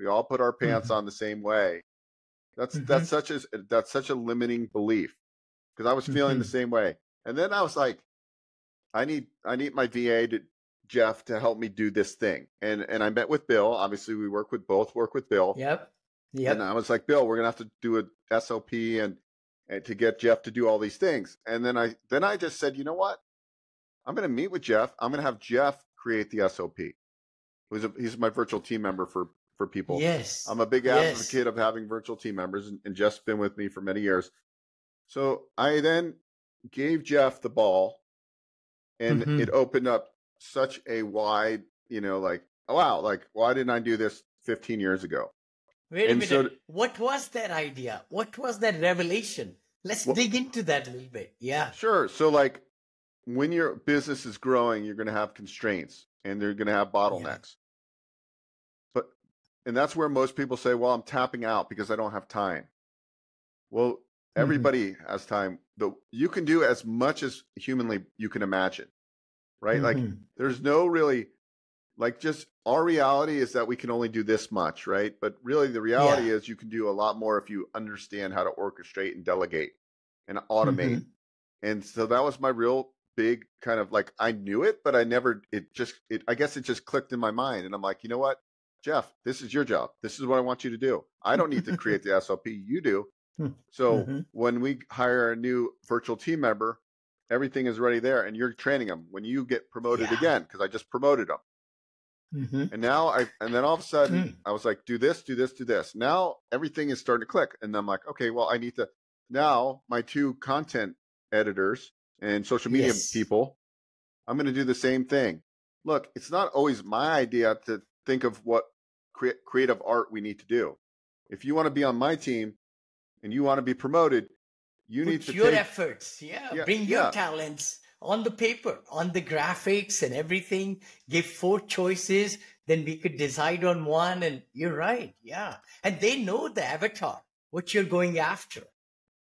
We all put our pants mm-hmm. on the same way. That's mm-hmm. that's such a that's such a limiting belief because I was feeling the mm-hmm. same way. And then I was like, I need I need my VA to Jeff to help me do this thing. And and I met with Bill. Obviously, we work with both work with Bill. Yep. Yep. And I was like, Bill, we're gonna have to do a SOP and, and to get Jeff to do all these things. And then I then I just said, you know what? I'm gonna meet with Jeff. I'm gonna have Jeff create the SOP. He's a, he's my virtual team member for for people. Yes. I'm a big advocate yes. of having virtual team members, and, and Jeff's been with me for many years. So I then gave Jeff the ball, and mm-hmm. it opened up such a wide, you know, like, oh, wow, like, why didn't I do this 15 years ago? Wait and a minute. So, what was that idea? What was that revelation? Let's well, dig into that a little bit. Yeah. Sure. So, like, when your business is growing, you're going to have constraints and they're going to have bottlenecks. And that's where most people say, well, I'm tapping out because I don't have time. Well, mm-hmm. everybody mm-hmm. has time. The, you can do as much as humanly you can imagine, right? Mm-hmm. Like, there's no really, like, just our reality is that we can only do this much, right? But really, the reality yeah. is you can do a lot more if you understand how to orchestrate and delegate and automate. Mm-hmm. And so that was my real big kind of like I knew it, but I never it just it I guess it just clicked in my mind and I'm like, you know what? Jeff, this is your job. This is what I want you to do. I don't need to create the SOP. You do. Hmm. So mm-hmm. when we hire a new virtual team member, everything is ready there and you're training them when you get promoted yeah. again because I just promoted them. Mm-hmm. And now I and then all of a sudden mm. I was like, do this, do this, do this. Now everything is starting to click. And I'm like, okay, well, I need to now my two content editors and social media yes. people, I'm going to do the same thing. Look, it's not always my idea to think of what cre- creative art we need to do. If you want to be on my team and you want to be promoted, you Put need to your take... efforts. Yeah, yeah bring your yeah. talents on the paper, on the graphics and everything. Give four choices, then we could decide on one. And you're right. Yeah. And they know the avatar, what you're going after.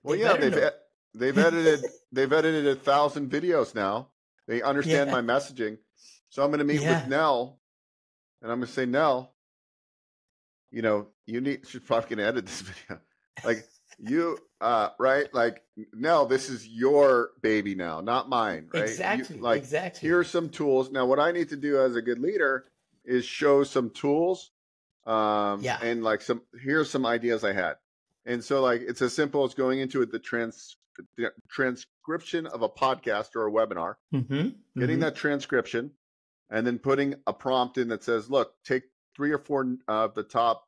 Well, they yeah, they've, They've edited they've edited a thousand videos now. They understand yeah. my messaging. So I'm going to meet yeah. with Nell, and I'm going to say, Nell, you know, you need. She's probably going to edit this video. Like you, uh, right? Like Nell, this is your baby now, not mine, right? Exactly. You, like exactly. Here's some tools. Now, what I need to do as a good leader is show some tools. Um, yeah. And like some, here's some ideas I had. And so, like, it's as simple as going into it, the trans transcription of a podcast or a webinar, mm-hmm. getting mm-hmm. that transcription, and then putting a prompt in that says, "Look, take three or four of the top,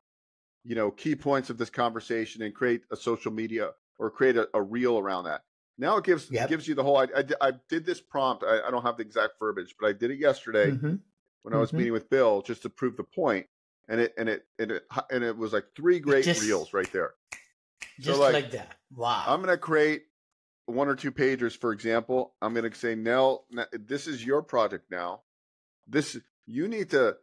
you know, key points of this conversation and create a social media or create a, a reel around that." Now it gives yep. gives you the whole. I, I, I did this prompt. I, I, don't have the exact verbiage, but I did it yesterday mm-hmm. when I was mm-hmm. meeting with Bill just to prove the point, and it and it and it and it was like three great just, reels right there. Just so like, like that. Wow. I'm gonna create one or two pages, for example, I'm going to say, Nell, this is your project now. This you need to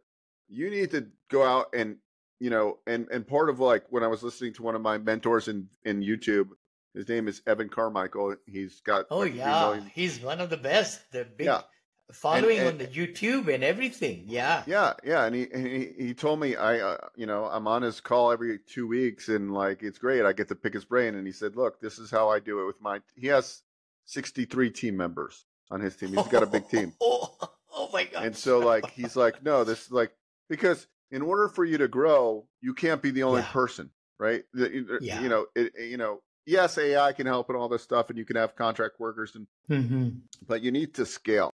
you need to go out and you know and and part of like when I was listening to one of my mentors in in YouTube, his name is Evan Carmichael. He's got oh like yeah, he's one of the best. The big yeah. following and, and, on the YouTube and everything. Yeah, yeah, yeah. And he and he, he told me I uh, you know I'm on his call every two weeks and like it's great. I get to pick his brain. And he said, look, this is how I do it with my. He has 63 team members on his team. He's got a big team. oh! And so like he's like, no, this is like because in order for you to grow, you can't be the only yeah. person, right? Yeah. You know, it, you know, yes, AI can help and all this stuff, and you can have contract workers, and mm-hmm. but you need to scale.